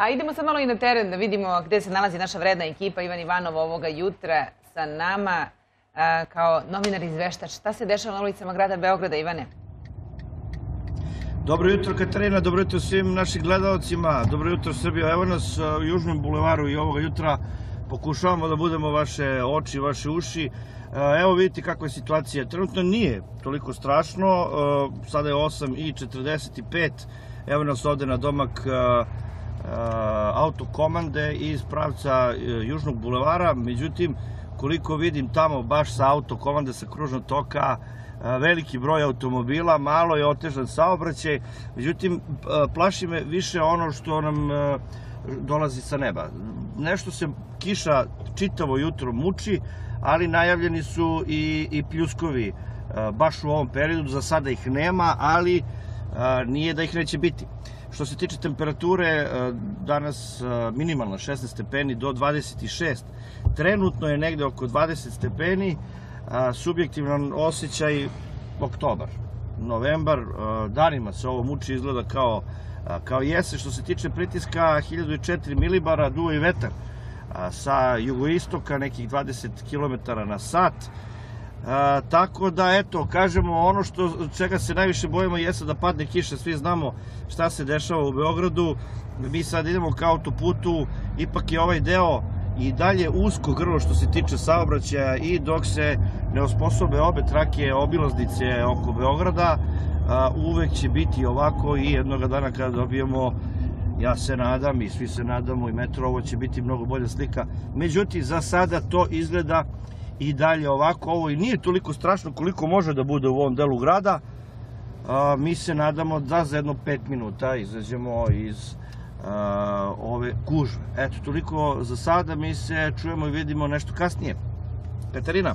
A idemo sad malo i na teren da vidimo gde se nalazi naša vredna ekipa. Ivan Ivanov ovoga jutra sa nama kao novinar izveštač. Šta se dešava na ulicama grada Beograda, Ivane? Dobro jutro Katarina, dobro jutro svim našim gledalcima, dobro jutro Srbija. Evo nas u Južnom bulevaru i ovoga jutra pokušavamo da budemo vaše oči, vaše uši. Evo vidite kakva je situacija. Trenutno nije toliko strašno, sada je 8 i 45. Evo nas ovde na domak autokomande iz pravca Južnog bulevara. Međutim, koliko vidim tamo baš sa autokomande sa kružnog toka, veliki broj automobila, malo je otežan saobraćaj, međutim, plaši me više ono što nam dolazi sa neba. Nešto se kiša čitavo jutro muči, ali najavljeni su i, i pljuskovi baš u ovom periodu, za sada ih nema, ali nije da ih neće biti. Što se tiče temperature, danas minimalna 16 stepeni do 26. Trenutno je negde oko 20 stepeni, subjektivan osjećaj oktobar, novembar, danima se ovo muči izgleda kao, kao jese. Što se tiče pritiska, 1004 milibara, duo i vetar sa jugoistoka, nekih 20 km na sat. A, tako da, eto, kažemo, ono što, čega se najviše bojimo jeste da padne kiša, svi znamo šta se dešava u Beogradu, mi sad idemo ka autoputu, ipak je ovaj deo i dalje usko grlo što se tiče saobraćaja i dok se ne osposobe obe trake obilaznice oko Beograda, uvek će biti ovako i jednoga dana kada dobijemo ja se nadam i svi se nadamo i metro, ovo će biti mnogo bolja slika. Međutim, za sada to izgleda i dalje ovako. Ovo i nije toliko strašno koliko može da bude u ovom delu grada. A, mi se nadamo da za jedno 5 minuta izađemo iz ove gužve. Eto, toliko za sada. Mi se čujemo i vidimo nešto kasnije. Katarina?